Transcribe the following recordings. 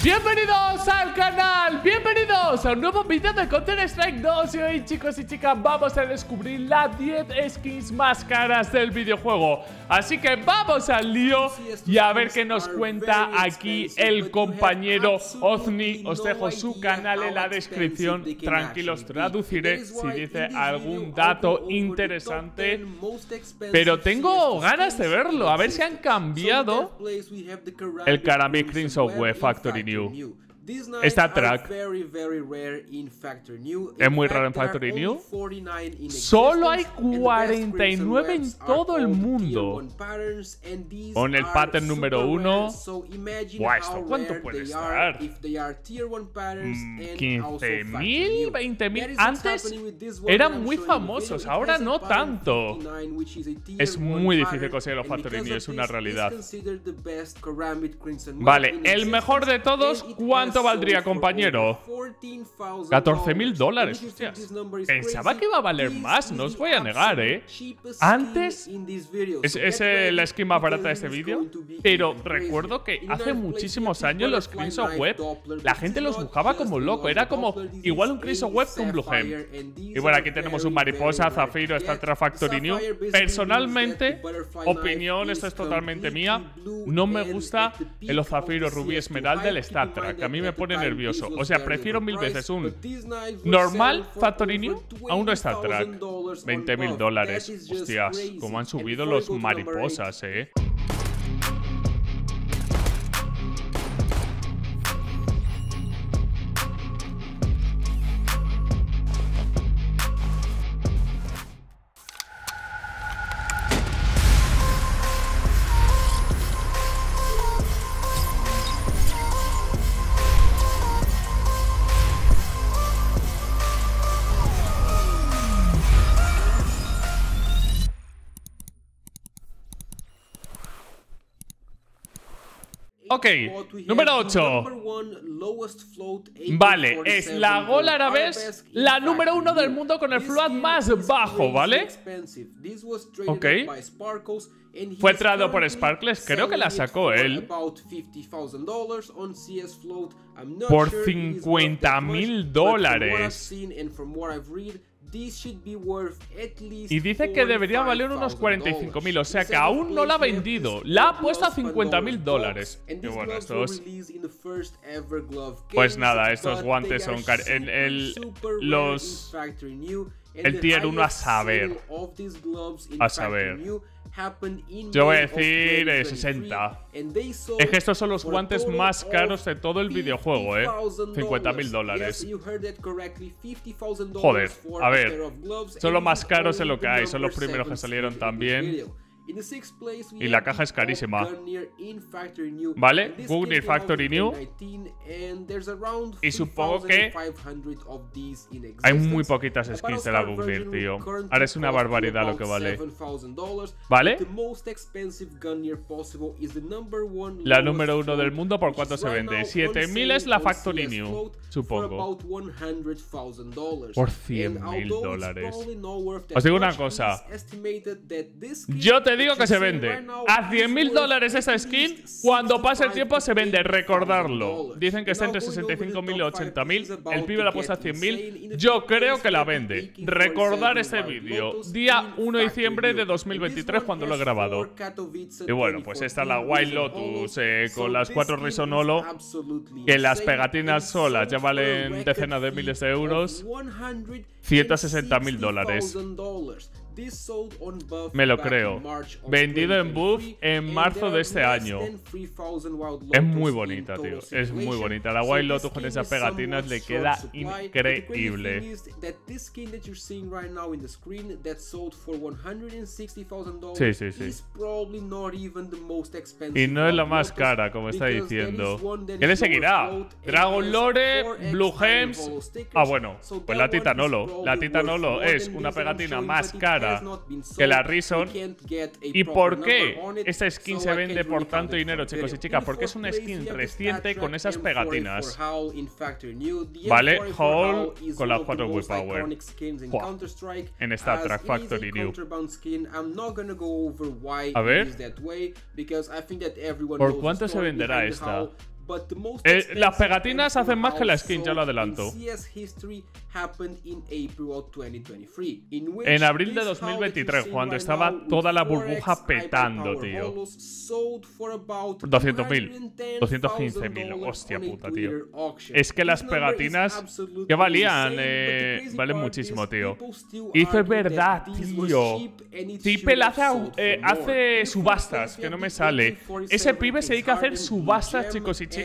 Bienvenidos al canal, bienvenidos a un nuevo vídeo de Counter Strike 2 Y hoy chicos y chicas vamos a descubrir las 10 skins más caras del videojuego. Así que vamos al lío y a ver qué nos cuenta aquí el compañero Ozni Os dejo su canal en la descripción, tranquilos traduciré si dice algún dato interesante. Pero tengo ganas de verlo, a ver si han cambiado el Karambit Crimson Web Factory New. Esta track es muy raro en Factory New. Solo hay 49 en todo el mundo. Con el pattern número 1. Buah, ¿esto cuánto puede estar? ¿15.000? ¿20.000? Antes eran muy famosos, ahora no tanto. Es muy difícil conseguir los Factory New, es una realidad. Vale, el mejor de todos, ¿cuánto valdría, compañero? 14 mil dólares. Pensaba que iba a valer más, no os voy a negar, ¿eh? Antes es, es la skin más barata de este vídeo, pero recuerdo que hace muchísimos años los Crimson Web, la gente los buscaba como loco. Era como igual un Crimson Web que un Blue Gem. Y bueno, aquí tenemos un Mariposa, Zafiro, está Factory New. Personalmente, opinión, esto es totalmente mía, no me gusta el Zafiro, Rubí, Esmeralda, el Star Trek. A mí me me pone nervioso. O sea, prefiero mil veces un normal Factory New a un Star Trek. 20 mil dólares. Hostias, como han subido los mariposas, eh. Ok, número 8. Vale, es la Gol Arabes, la número uno del mundo con el float más bajo, ¿vale? Ok. Fue traído por Sparkles, creo que la sacó él. Por 50 mil dólares. Y dice que debería valer unos 45 mil, o sea que aún no la ha vendido. La ha puesto a 50 mil dólares. Y bueno, estos... Pues nada, estos guantes son car en el, los... El tier 1 a saber. A saber. Yo voy a decir 60. Es que estos son los guantes más caros de todo el videojuego, ¿eh? 50 mil dólares. Joder, a ver. Son los más caros en lo que hay. Son los primeros que salieron también. Y la caja es carísima. ¿Vale? Gungnir Factory New. Y supongo que hay muy poquitas skins de la Gungnir, tío. Ahora es una barbaridad lo que vale. ¿Vale? La número uno del mundo, ¿por cuánto se vende? 7000 es la Factory New, supongo. Por 100.000 dólares. Os digo una cosa. Yo te digo que se vende. A 100 mil dólares esa skin, cuando pase el tiempo se vende. Recordarlo. Dicen que está entre 65 mil y 80 mil. El pibe la puesta a 100 mil. Yo creo que la vende. Recordar este vídeo. Día 1 de diciembre de 2023 cuando lo he grabado. Y bueno, pues esta es la Wild Lotus eh, con las cuatro Risonolo. Que las pegatinas solas ya valen decenas de miles de euros. 160 mil dólares. Me lo creo. Vendido en Buff en marzo de este año. Es muy bonita, tío. Es muy bonita. La Wild Lotus con esas pegatinas le queda increíble. Sí, sí, sí. Y no es la más cara, como está diciendo. ¿Qué le seguirá? Dragon Lore, Blue Gems. Ah, bueno, pues la Titanolo. La Titanolo es una pegatina más cara que la Reason. ¿Y por qué esta skin se vende por tanto dinero, chicos y chicas? Porque es una skin reciente con esas pegatinas. Vale, Hall con las 4 Power En esta Track Factory New. A ver. ¿Por cuánto se venderá esta? Eh, las pegatinas hacen más que la skin, ya lo adelanto. En abril de 2023, cuando estaba toda la burbuja petando, tío. 200.000, 215.000, hostia puta, tío. Es que las pegatinas que valían, eh, valen muchísimo, tío. Eso es verdad, tío. Tipel hace, eh, hace subastas, que no me sale. Ese pibe se dedica a hacer subastas, chicos y chicas,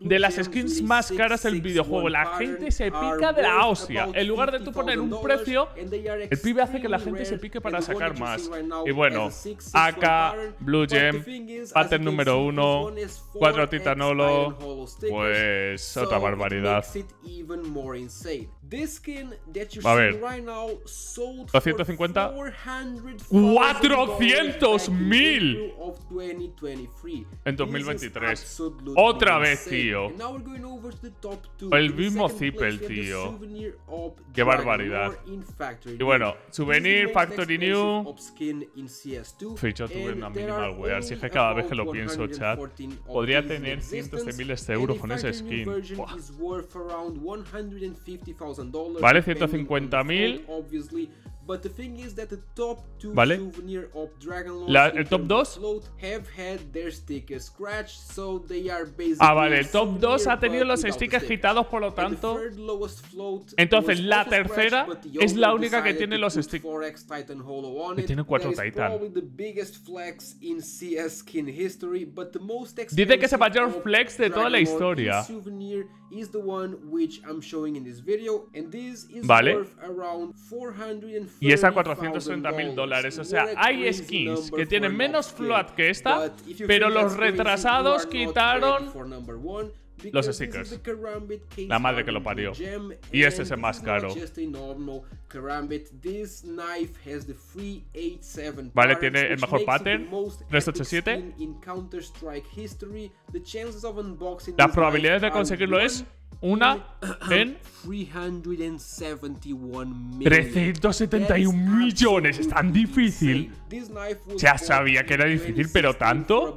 de las skins más caras del videojuego. La gente se pica de la hostia. En lugar de tú poner un precio, el pibe hace que la gente se pique para sacar más. Y bueno, AK, Blue Gem, pattern número uno, 4 Titanolo, pues otra barbaridad. A ver, 250, 400 mil en 2023. Otra vez, tío. El mismo Zippel, tío. Qué barbaridad. Y bueno, Souvenir, Factory New. Ficho tuve una minimal wear. Así que cada vez que lo pienso, chat, podría tener cientos de miles de euros con ese skin. Vale, 150.000. ¿Vale? el top 2 Ah, vale, el top 2 ha tenido los stickers quitados, por lo tanto. Entonces, la tercera es la única que tiene los stickers. Que tiene 4 Titan. Dice que es el mayor flex de toda la historia. Vale. Y es a 430 mil dólares. O sea, hay skins que tienen menos float que esta, pero los retrasados quitaron los stickers. La madre que lo parió. Y este es el más caro. Vale, tiene el mejor pattern. 387. Las probabilidades de conseguirlo es una en 371 millones. Es tan difícil. Ya sabía que era difícil, pero tanto.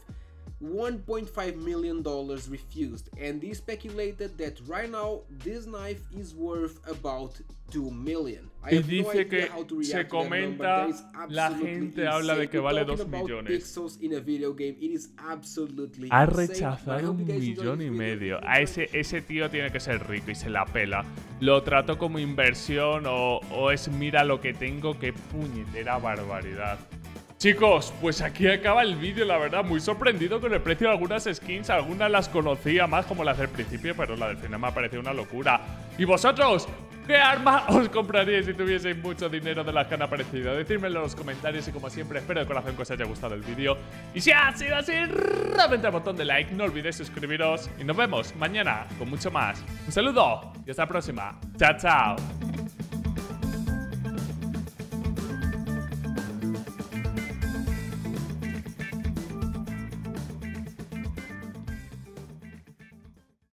1.5 million dollars refused and they speculated that right now this knife is worth about 2 million. I y dice no que se comenta, la gente habla de que vale 2 millones. Ha rechazado un millón y medio. A ese, ese tío tiene que ser rico y se la pela. Lo trato como inversión o, o es mira lo que tengo, qué puñetera barbaridad. Chicos, pues aquí acaba el vídeo, la verdad, muy sorprendido con el precio de algunas skins, algunas las conocía más como las del principio, pero la del final me ha parecido una locura. ¿Y vosotros? ¿Qué arma os compraríais si tuvieseis mucho dinero de las que han aparecido? Decídmelo en los comentarios y como siempre espero de corazón que os haya gustado el vídeo. Y si ha sido así, reventa el botón de like, no olvidéis suscribiros y nos vemos mañana con mucho más. Un saludo y hasta la próxima. Chao, chao.